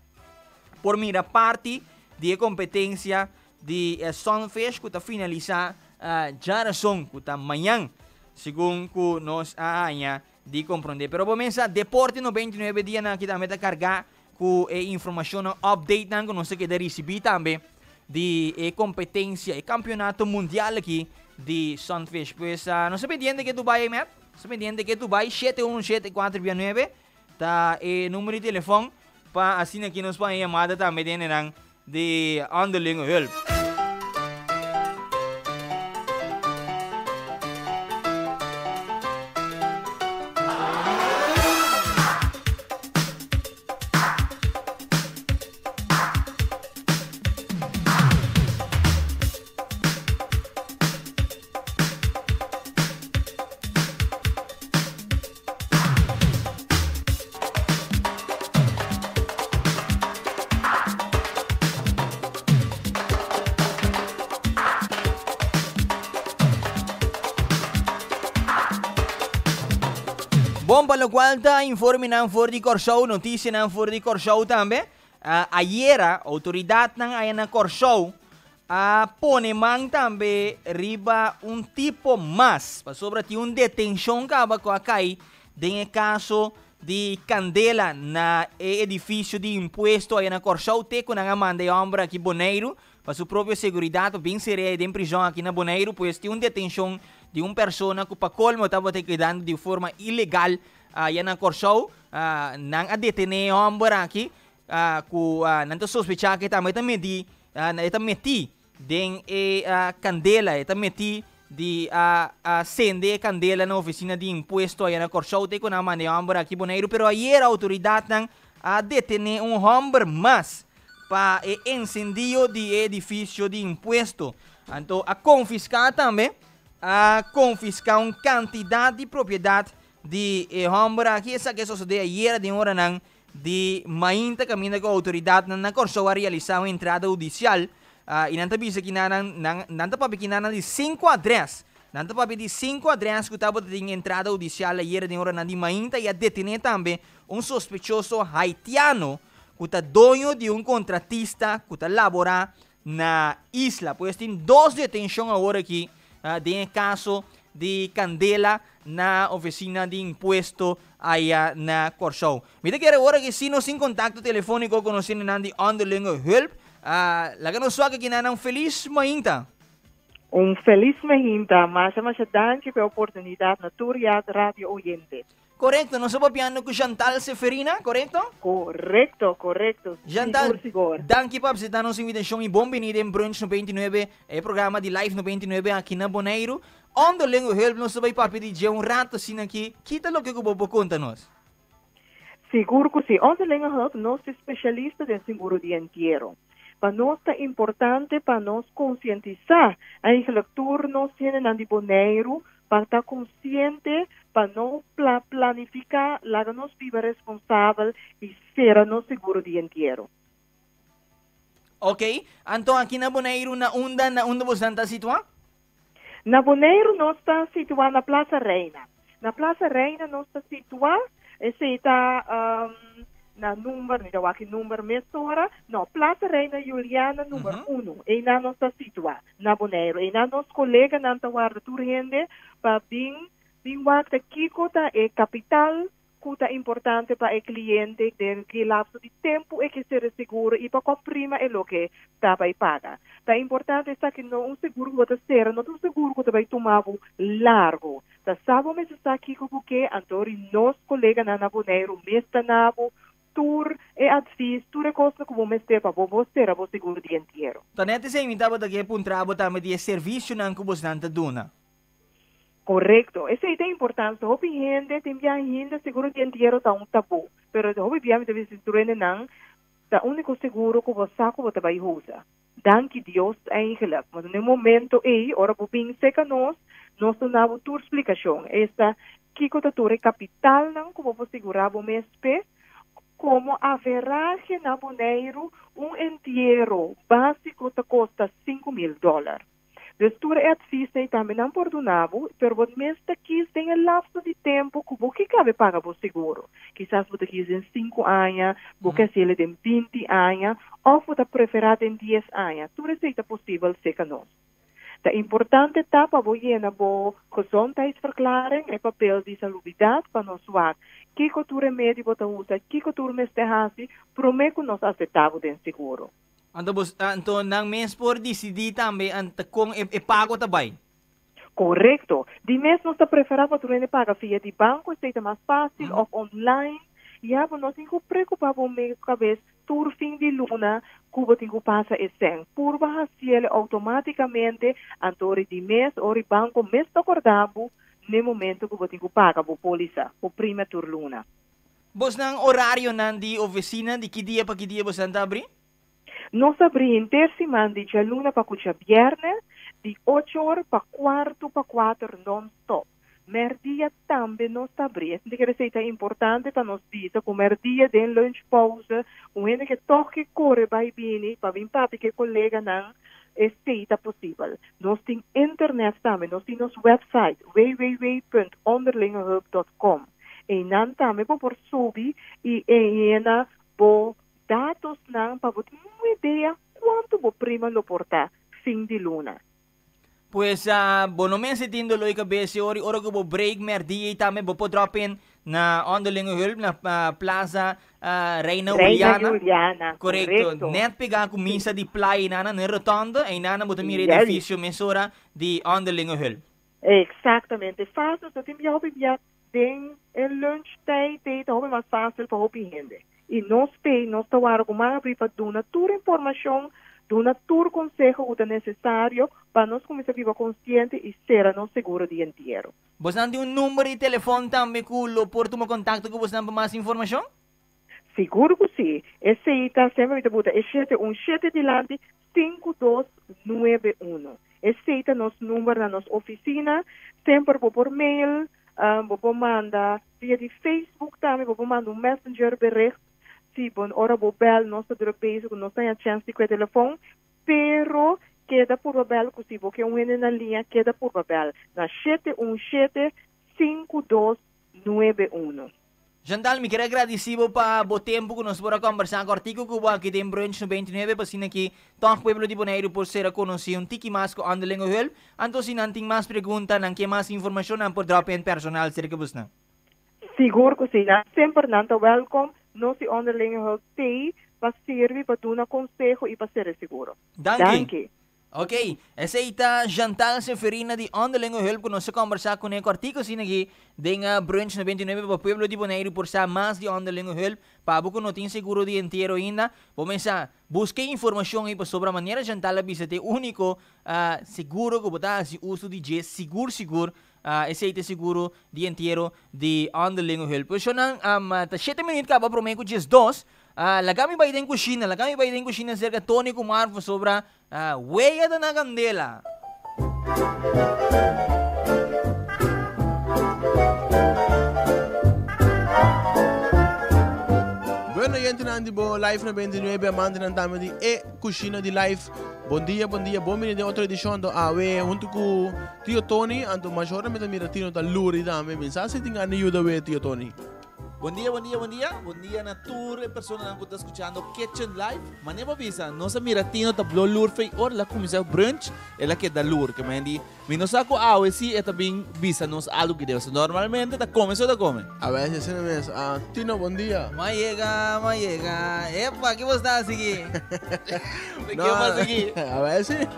por mira parte de competência de uh, Sunfish que está finalizar uh, Jarason que está amanhã, segundo que nós aanya de compreender. Pero começa deporte no 29 dias na que também está carregar com a informação update não que nós quer receber também de eh, competência e campeonato mundial aqui de Sunfish. Pois uh, não se pendiente que tu vai, Matt? Se pendiente que tu vai 717-429 tá e número de telefone para assim aqui nos põe chamada também de de underling help. Está informe ng for di Corsou, notícia ng for di Corsou também. Uh, ayer, a autoridade ng ayan na Corsou, uh, pone man riba um tipo para sobre ti um detenção que acaba com a cai, de caso de Candela na edifício de imposto aí na Corsou, te com a manda ombra aqui Boneiro, para sua própria segurança, bem seria em prisão aqui na Boneiro, pois tem um detenção de uma pessoa que para colmo estava te quedando de forma ilegal uh, yan ang Corsou uh, nang adetene hombre aqui uh, ku uh, nanto sospecha que também também di uh, na meti den e candela eta meti di uh, sende candela na oficina de imposto aí na Corsou te com a mane hombre aqui pero ayer a autoridade nang a um hombre mais para e incendio edifício de imposto então a confiscar também a confiscar uma quantidade de propriedade de eh, aqui essa que sucedeu ayer de hora nang de mainta caminho com a autoridade na Corsou a realizar uma entrada judicial uh, e nanta bisa que nang nanta papi nang de 5 a 10 nanta papi de 5 a 10 que estava de entrada judicial ayer de hora nang de mainta e a detener também um sospechoso haitiano que está dono de um contratista que labora na isla pois tem dois detenções agora aqui uh, de caso de Candela na oficina de impuesto allá na Corsou. Mira que agora que si nos sin contacto telefónico con nosotros nandi underling help, uh, la que nos suaga que nana un feliz mainta. Um feliz mainta, mas mas danke pela oportunidade na Turia Radio Oyente. Correcto, não estamos piano com Chantal Seferina, correto? Correcto, correcto. Chantal, danke por aceitar nossa invitação e bom venir em Brunch 99, é programa de Live 99 aqui na Boneiro. Onde lengo help nos vai papi de um rato assim aqui, quita lo que eu vou contar nós. Seguro que sim. Onde lengo help nós especialista de seguro dianteiro. Para nós é importante para nós conscientizar a eleitor nós temos na Boneiro para estar consciente para não pla planificar, lá nós viva responsável e ser no seguro dianteiro. Ok, então aqui na Boneiro, na onda, na onda você está situado? Na Boneiro nós está situado na Praça Reina. Na Praça Reina nós está situado, esse está um, na número, não aqui número mesora, não, Praça Reina Juliana número 1, uhum. e na nós está situado na Boneiro. E na nosso colega na Antawarda Turrende, para vir ta kiko ta e capital kuta importante para o cliente del que lapso de tempo é que ser seguro e para comprima é lo que tá vai paga. Tá importante está que não um seguro que ser, não um seguro que vai tomar largo. Tá sabe mas está aqui com porque Antori nos colega na Naboneiro, mesta nabo tour e advies, tour e costa que vamos ter para vos ter a vos seguro dia inteiro. Tanete sa imita ba dagi pun trabo tama di serviço nang kubos nanta duna. Correcto. Eso es importante. Hopi gente, te envía gente, seguro que entero está un tabú. Pero hopi bien, te ves truene nan, está único seguro que vos saco vos te va a Danke Dios, Ángela. En un momento, y ahora pupin seca nos, nos sonaba tu explicación. Esta, Kiko Tature capital nan, como vos seguraba mespe, como averraje na boneiro, un entierro básico te costa 5 mil dólares. Het advies zei também não perdonavo, pero wat meeste kies tem el lapso de tempo que você cabe pagar o seguro. Quizás você quis em 5 anos, você se ele tem 20 anos, ou você preferir em 10 anos. Tudo isso é possível ser nós. De importante etapa vou llenar bo gezondheidsverklaring en papel de salubridade para nós suar. Que cultura você usa, que cultura mestehasi, prometo nós aceitamos de seguro. Anto bus anto nang mens por di si dita me anta kung ipago e-, tabay. Correcto. Di mesmo sa preferaba tu rene paga via di banco, esteita mais fácil, mm -hmm. ou online. E abo nós inco preocupava meio cabeça, tur fim de luna, cuba tingo passa e sem. Purba raciele automaticamente, antori di mes, ori banco, mes acordabo, no momento que botingo paga, bo polisa, o prima tur luna. Bos nang horário nan di oficina, di que dia pa que dia bos anta abrir? No sabrían tersiman de ya luna pa cucha viernes, de 8 horas pa cuarto pa cuatro non-stop. Merdia también no sabría. De que receita importante para nos dice, con merdia de lunch pause, un gente que toque corre vai bini, pa vin papi que colega nan, esteita possible. Nos ting internet también, nos ting nos website, www.onderlingenhub.com. E nan también por subi, e en bo dados ng pavut muy idea quanto bo prima lo porta fin di luna. Pues ah, uh, bonomen si tindo lo ikabesi ori oro ko bo break mer di tame bo po drop in na Ondelingo Hill na uh, Plaza uh, Reina, Reina Juliana. Juliana. Correcto. Correcto. Net pega ako misa di play nana ni rotonda e nana bo tamire edificio mesura di Ondelingo Hill. Exactamente. Fácil, så tim jag vill jag den lunchtid, det har vi varit fácil för hopp i händer. E nós tem, nós tawara com mga brifa duna toda informação, duna todo consejo que é necessário para nós começar a viver consciente e ser no seguro dia inteiro. Bos nandi un numero de telefone tambe ku lo porto mo contacto ko bos namba mais informação? Seguro que sim. Esse aí está sempre me debuta. É 717 dilante 5291. Esse aí está nosso número na nossa oficina. Sempre por mail, um, vou mandar via de Facebook também, vou mandar um messenger bericht. Se bon ora vou bel, nós estamos bezig, nós temos a chance de com o telefone, pero queda por babel, que se você um na linha, queda por babel. Na 717 5291. Jantal, me quero agradecido pa bo tempo que nós bora conversar com artigo que ba que tem brunch no 29 pa sina que tong pueblo de Bonaire por ser a conhecer um tiki mais ko underling help. Anto si nanting mais pergunta nang que mais informação nan por drop in personal cerca bus na. Seguro que sim. Sempre nanta welcome. nosi onderlinge hulp tee wat servi pa doen consejo i pa sere seguro. Dankie. Dankie. Ok, essa ita jantar Seferina de Onderlingo Help con nosso conversar com o artigo sinagi denga uh, brunch 99 para Pueblo de Bonaire por sa mais de Onderlingo Help para buco não tem seguro de inteiro ainda. Começa busque informação aí pues, sobre a maneira jantar a bisete único uh, seguro que botar se uso de G seguro seguro Ah, uh, S80 seguro dianteiro de underling o Posicionam um, tá 7 minutos acaba para o meio dias 2. Uh, lagami ba idem kusina, lagami ba idem kusina cerca Tony Kumar, Kumarvo sobra ah, uh, Huella da na Candela. Música bentornati di Bo Live, noi benvenuti noi abbiamo mantenuto di e cucina di Live. Buon dia, buon dia, buon venerdì 8 dicendo a we junto con Tio Tony, anto maggiore mi ritiro dall'Uri da me, mi sa se ti aiuto we Tio Tony. Buen día, buen día, buen día. Buen día na tour persona que está escuchando Kitchen Live. Maneva visa, no se mira tino tablo lur fei or la comisa brunch, ela que da lur, que mendi. Mino saco awe si eta bing visa nos algo que debe. Normalmente ta come so ta come. A veces se me ah, Tino, bom dia. Ma llega, ma llega. Epa, que você está aqui? ¿Qué más aquí? [LAUGHS] A veces.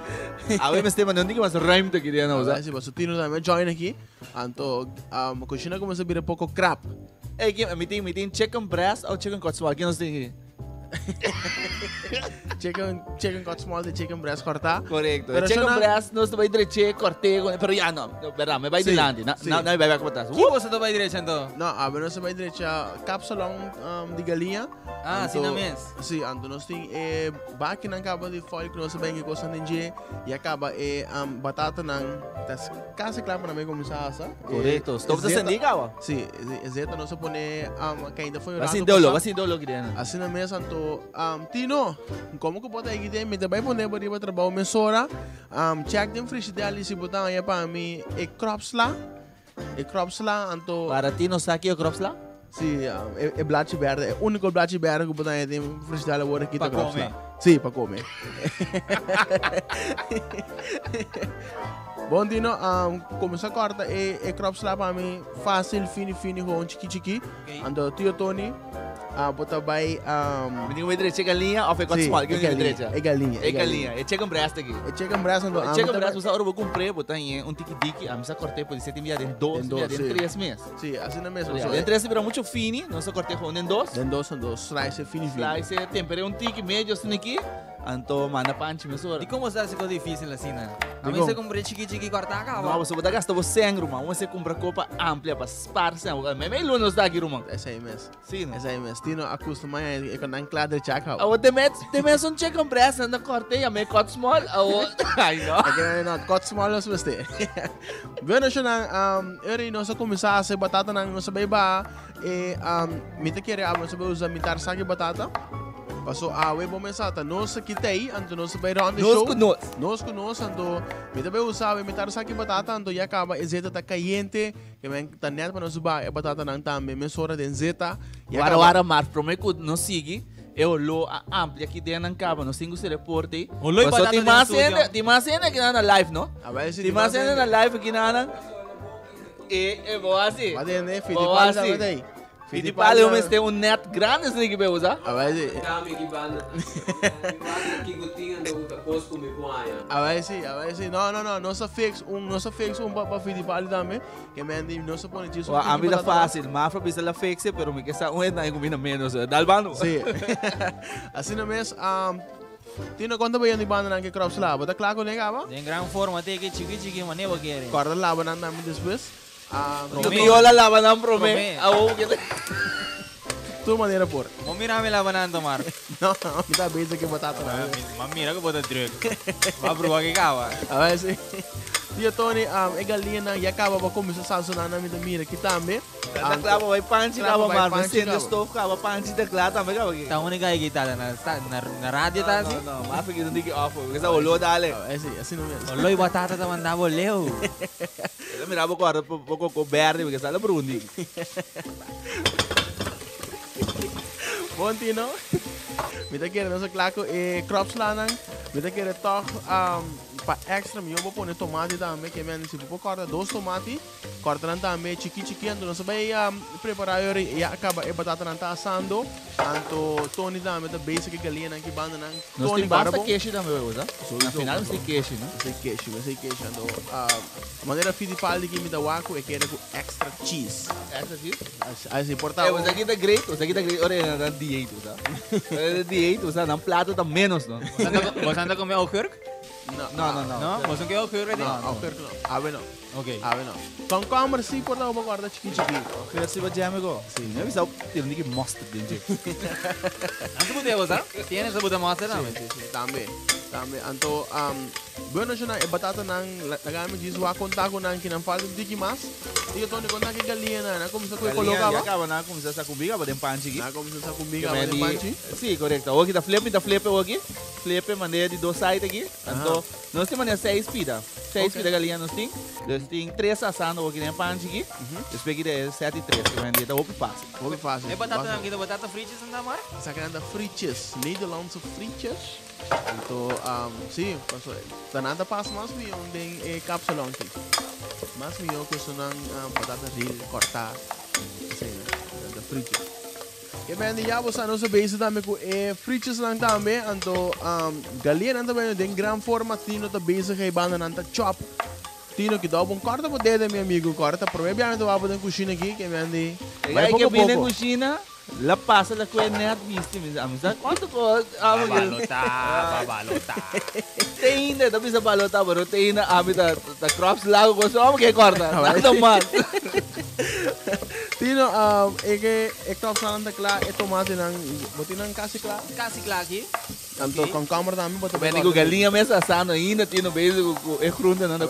A ver, me esté mandando que más rhyme te quería no A usar. veces, mas o Tino também join aqui. Anto, um, kusina como se vira pouco crap. Hey, give me, me, me, check on brass ou check on cotsmar, que não sei chicken, chicken got small, the chicken breast corta. Correcto. Pero chicken breast não vai direito, cortei, pero já não. Verdade, me vai dilante. Não, não vai para trás. O que você não vai direito então? Não, a mim não se vai direito. Capsulão um, de galinha. Ah, sim, não mesmo. Sim, então nós tem eh, baque na caba de folha que nós bem que gosta de dia e acaba eh, um, batata na tas casa claro para mim começar essa. Correto. Estou fazendo diga, ó. Sim, exato, nós se põe um, que ainda foi Assim dolo, assim dolo, Guilherme. Assim na mesa então um, Tino, como que pode ir de me também poner para ir para trabalho mesora, um, check dem frigideira ali se botar aí para mim e crops lá, e crops lá, então. Para ti no saque o crops lá? Sim, um, e, e blachi verde, é o único blachi verde que botar aí de frigideira agora aqui tá crops lá. Sim, para comer. Bom, Tino, um, começa a corta e, e crops lá para mim, fácil, fini, fini, com chiqui chiqui, então, tio Tony, ah, botar vai, um, Me diga me direito galinha ou foi Sim, small? É me direito. é galinha, É é galinha. É chicken breast aqui. e chicken breast, então, ah, Chicken botar breast, vai- você agora vou comprar, botar em um tiki-tiki, a missa cortei por sete meia, em dois, Em dois, meia, em sim. três meses. Sim, assim na mesma. Yeah, Em três virou muito fini, não só cortei em dois. Den dos en dos, slice fini fini. Slice, temperei um tiki médio assim aqui, Anto, na Panci, misura. E como você se ficou difícil assim, né? A mim você compra chiqui chiqui quarta cava. Não, você gasta você em ruma. Você compra copa ampla para esparcer. Mas meio lunos daqui ruma. Essa aí mesmo. Sim, né? Essa aí mesmo. Tino acostuma a quando anclada chaca. Ah, o demet, demet não tinha compressa, não cortei a meio cot small. Ai, não. Aqui não, cot small não se. Bueno, siya nang, um, yun, no, sa kumisa, sa batata nang, no, sa beba, eh, um, mita kiri, amo, ah, sa beba, usamitar sa batata. Paso awe bom mensata, no sa kitei, anto no sa bayra on the Nos show. nos. Nos con nos, anto mita be usa awe mitar sa batata, anto ya acaba e zeta ta caliente, que men ta net pa no suba e batata nang tambe, mensora den zeta. e Wara wara mar, prometo não sigue. Eu lo a amplia aqui dentro ng cabo, não singo se reporte. O Paso batata mas studio. ena, ti mas ena que na live, no? Awe si Ti mas ena na live que na E e boa assim. Mas é, né, filho, Boa pode assim. Fittipaldi uma vez tem um net grande nesse equipe usa. Ah? A vez sim. Dá-me que banda. [LAUGHS] Que gotinha do cosco me põe. A vez sim, a vez sim. Não, não, não. Não se fez um, não se fez um para Fittipaldi também. Que me andi, não se põe disso. A vida fácil. Mafra pisa la fixe, pero me que está um etna e combina menos. Dalbano. Sim. Assim não mesmo. तीनों कौन तो भैया नहीं बांधना के क्रॉप्स लाभ तो क्लाक हो लेगा अब इन ग्राम फोर मते के चिकी चिकी मने वगैरह कॉर्डर लाभ ना मैं दिस बस Ah, no. La laban a brome. Que Tu maneira por. Mo mira me labanan tomar. No, kita basic que batata na. Mamira que bota drug. Va provar que cava. Awe [LAUGHS] si. Tio Tony, um, e galinha na yakaba ba começar a salsa na namin da mira que tambe. Da clava vai panchi, vai mar, mas sendo clava. stove, clava panchi da clava também clava aqui. Tá única aí que tá na, tá, na, na rádio tá assim? Não, mas fica não diga off, porque essa olhou dale. É assim, assim não mesmo. Oloy batata tá mandava leu. Eu mirava agora pouco com verde, porque [LAUGHS] Want you know, [LAUGHS] met een keer in onze klaar eh, crops lanen, met een keer toch um, pa extra mi yobo pone tomate dame que men si pupo corta dos tomate. Corta nan dame chiqui chiqui ando nasa bay um, preparar yori ya acaba e batata nan ta asando. Anto Tony dame da basic galinha nan ki banda nan. Nós Tony tem basta barbo. queijo também, usa. Na final nós tem queijo, né? Sei queijo, mas sei queijo ando. Uh, maneira fidipaldi que me da waco e quere com extra cheese. Essa aqui. Assim, porta É, aqui tá great, usa aqui tá great. Ora, na dieta, usa. Na dieta, usa, na plato tá menos, não? Você anda comer No, no, no. No, no. moção que é o pior que tem. Não, o pior que não. Ah, bueno. Ok. Ah, bueno. Então, como assim, por lá, uma guarda chiquinho chiquinho. Pior se você ama go. Sim, não é isso. Tem ninguém mostra dentro. Não se puder usar. Tem essa puder mostra não. Também. Tambe. Anto, um, bueno siya na, e batata nang, nagamit disso, wa konta ko nang kinampal yung diki mas. Iyo to, ni konta kay galinha na, sa kuya Galinha, koloka já ba? acaba na começar essa cubica, vai ter panchi aqui. Na kung sa kumbiga, ba vem yung ali- panchi? Sim, correto. Hoje tá flip, tá flip aqui. Flip maneira de dois sides aqui. Então, nós temos maneira seis pida. Seis pida galinha nós temos. Nós temos três assando aqui nem panchi aqui. Depois aqui é sete e três, que ali, tá open fácil. Ook fácil. É batata não, kita batata fritas não dá mais? Sa kananda frietjes, Nederlandse frietjes. Então, um, sim, de tanada passa mais melhor tem cápsula ontem. Eh. Mais melhor que um, batata real cortar, assim, da frito. E bem, já você não também com é fritos lang também, então, um, galinha não também tem grande forma, tino tá base que banda não chop. Tino que dá um corta pro dedo, meu amigo, corta. Provavelmente eu vou cozinha aqui, que me andi. Vai pouco pouco. La pasa la cuerda mismo, amistad. ¿Cuánto amo Balota, balota. Te inda, tapi sa balota pero te inda ami ta the crops lago ko so amo ke korda. Nado mas. Tino um ege ek top sa anta kla eto mas nang boti nang kasi kla. Kasi kla ki. Tanto con cámara también bota. Bene ko galinha mesa tino beijo ko ekrunda nanda.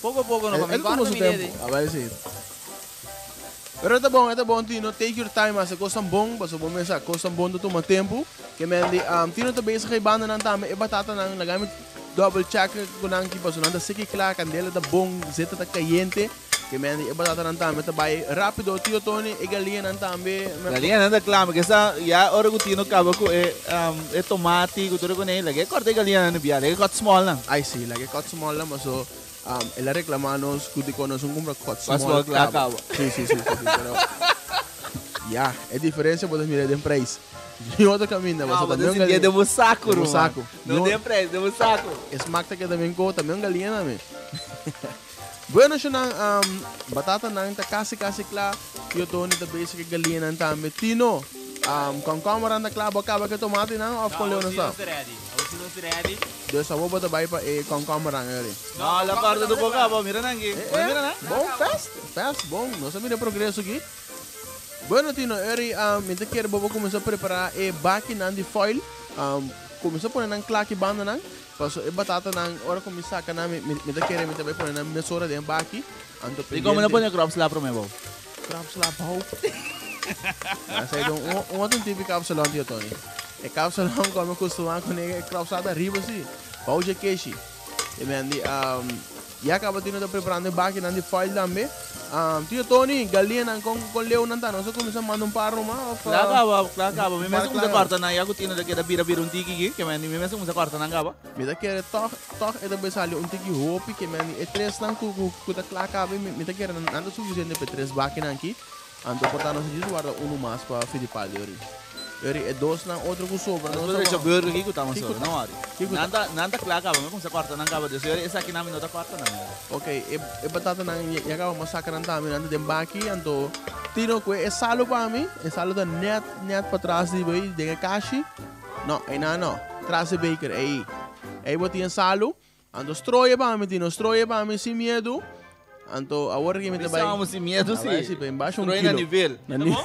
Poco poco no kami. Ano? Abay si. Pero ito bom, ito bom, Tino. Take your time, mas kosang bom, basta bom mesa, kosang bom do tuma tempo. Que mendi, um, Tino to base kay banda ng tama, e batata nang nagamit double check ko nang kipa so nanda siki kla candela da bom, zeta ta caliente. Que mendi, e batata ng tama, tabay rápido, Tio Tony, e galinha ng tambe. Galinha nanda clama que sa ya ora ko tino kaba ko e um e tomate ko turo ko nei lagi corta galinha nanda biya, lagi cut small lang. Ay, sí, lagi cut small lang, so um, ela reclamanos kung di ko nos un compra cut small cacao. Sí, sí, sí, sí, sí, pero [LAUGHS] ya, é diferença, mas mira, den price. De outro caminho, mas Não, mas também esse dia deu um saco, deu um saco. Não deu preço, deu um saco. Smack que também ko, também um galinha também. [LAUGHS] Bueno siya ng um, batata ng ta kasi kasi kla, yo to ni basic galinha ng tambe. Um, към камера на клаба каба като мати на of коле на сам. До само бата байпа е към камера на ели. На ла карда до бока ба мира нанги. Мира на. Bom fast, fast bom. Nós também progresso aqui. Bueno, Tino, Eri, um, então quero bobo começar a preparar eh, e baki nan de foil. Um, começar a pôr nan claque banda nan. Passo e eh, batata nan, ora começar a nan, então quero me também pôr nan mesura de baki. Anto pendente. E como não põe crops lá pro meu bobo? Crops lá, bobo. [LAUGHS] Nasa idong unang TV kapsulon tiyo, Tony. E kapsulon ko kami kustuhan ko nega krapsada riba si. Pauja keshi. E mendi, um, ya kabatino da preparando baki nandi file dambe. Um, tío Tony, galia nang kong kong leo nanta, no? So, kumisa mandong paro ma? Klaka ba, klaka ba. May mesong sa kwarta na, yago tino da kaya bira-bira un tiki ki, kaya mani, may mesong sa kwarta nang gaba? May da kaya tok, tok, ito besali un tiki hopi, kaya mani, e tres nang kukuta klaka ba, may da kaya nando suficiente pe tres baki nang ki, Am topătat nu se juzi doar unul mas pa Filipa de ori. Ori e dos na outro cu sobra. Nós vamos jogar ori que cutamos sobra, não ari. Nanda nanda claca, vamos com quarta nanga de ori essa aqui na minha outra quarta nanga. OK, e e batata na ya acaba masacra nanda e mi nanda de baki anto tiro que é salo pa mi, é salo da net net pa trás de de kashi. No, e na no. Trás de baker, ei. Ei botin salo. Ando stroye pa mi, tino stroye pa mi sem medo. Então, agora que me trabalha. Salmo sem medo, sim. Ah, vai, embaixo um quilo. Troina nível. Tá bom?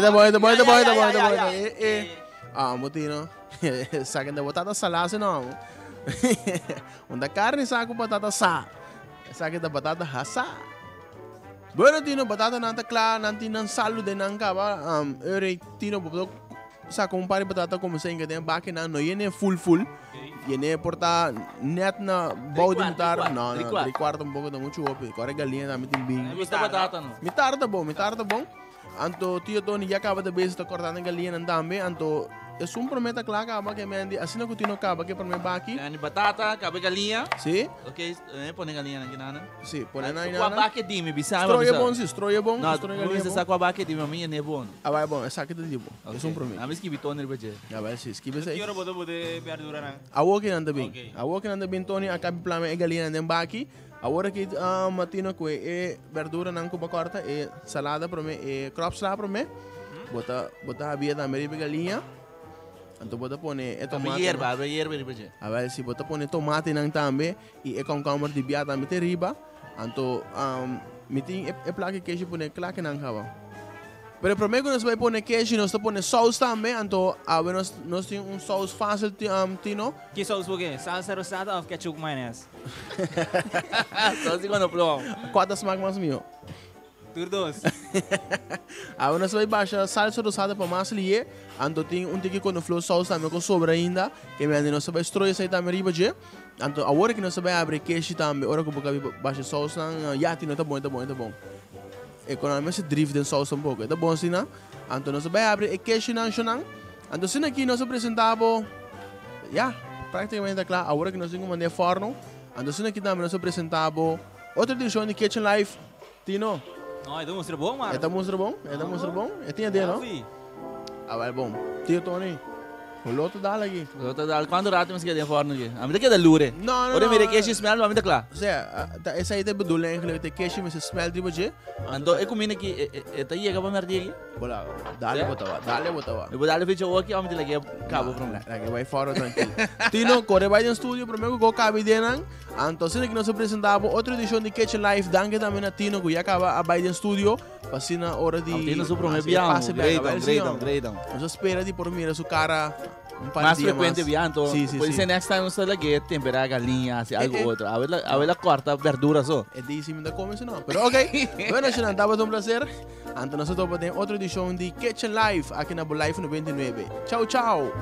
Tá bom, tá bom, tá bom, tá bom, tá bom. Ah, motino. Saca de batata salada, senão. [LAUGHS] Onda carne, saco batata sa. Saca da batata rasa. Bueno, tino, batata nanta clara, nanti nan salu de nanka, ba. Um, eu tino, bobo, sa com pare batata como sem que tem baque na no yene full full. Yene porta net na body mutar. três no, quarto. três quarto um pouco da muito ope. Agora galinha da mitin bing. Está batata não. Mi tarda bom, mi tarda bom. Anto tio Tony ya acaba de vez está cortando galinha nan tambe. Anto es un prometa kla kaba que me andi assim no tino kaba que para me baki. Yani batata, cabe galinha. Sim. Ok, eh, põe galinha na ginana. Sim, põe na Com inana. a baque de me bisava. Stroje bom, sim, stroje bom. Não, stroje não galinha se bom. saco a baque de minha é bom. Ah, vai bom, é saque de tipo. É um prometa. A vez que bitou nele baje. Ah, vai sim, skibe sei. Quiero bodo bodo perdura na. A woki nanda bem. A woki nanda bem Tony, a cabe plame e galinha nanda baki. Agora que a matino que é verdura não como corta é salada para mim, é crop salad para mim. Bota bota a bia da meri galinha. Então bota pone é Tomate. Hierba, abre hierba ele baje. A ver se bota pone tomate nang tambe e é com câmara de bia também te riba. Então, um, mitin é plaque queijo pone claque nang kaba. Pero primeiro que nós vai pôr queijo, nós pôr sauce também, então a ver nós nós tem um sauce fácil ti- um, tino. Que sauce porque salsa rosada ou ketchup mayonnaise? Só assim quando. Quatro smack mais meu. Tur dos. [LAUGHS] A ver nós vai baixar salsa rosada para mais ali, então tem um tiki com flow sauce também com sobra ainda, que me ande nós vai estroir isso aí também riba je. Então agora que nós vai abrir queijo também, hora que boca baixa sauce não, já tino tá bom, tá bom, tá bom. Economicamente drift den sauce um pouco, tá bom assim, não? Então nós vai abrir e queijo não, não. Então se aqui nós apresentamos ja, praticamente claro. Agora que nós temos uma forno, então se aqui também nós apresentamos outra edição de Kitchen Life. Tino, Não, então mostra bom, mano. é da mostra bom? É da mostra bom? É tinha dele, não? Ah, vai bom. Tio Tony, Aqui. Dá. Quando mas que tem forno aqui? A mim que é lure. Não, não, Ora mire que esse smell, tá claro. Zé, essa aí é bedoeling eigenlijk de keshi met smell die budget. Ando, eu comi aqui, tá aí acaba merda aqui. Bola, dale botawa, dale botawa. Eu vou dar o vídeo aqui, a mim lagi cabo mim. Lagi vai fora tranquilo. Tino, corre vai no estúdio, primeiro que cabe denan. Então, que nós apresentamos outra edição de Kitchen Live. Danke também a Tino, que acaba a Biden Studio. Passina hora de... Tino super me biamo, great, senhor. great. Nós espera de por mira sua cara um Mais de dias frequente viando. Sim, sim, Pode sim. ser next time você lagi temperar a galinha, assim, algo Eh, outro. A ver a ver corta verdura só. É disso ainda come isso não. Pero ok, [LAUGHS] bueno, Shinan, estava um prazer. Então, nós estamos em outra edição de Kitchen Live aqui na Live 99. Tchau, tchau.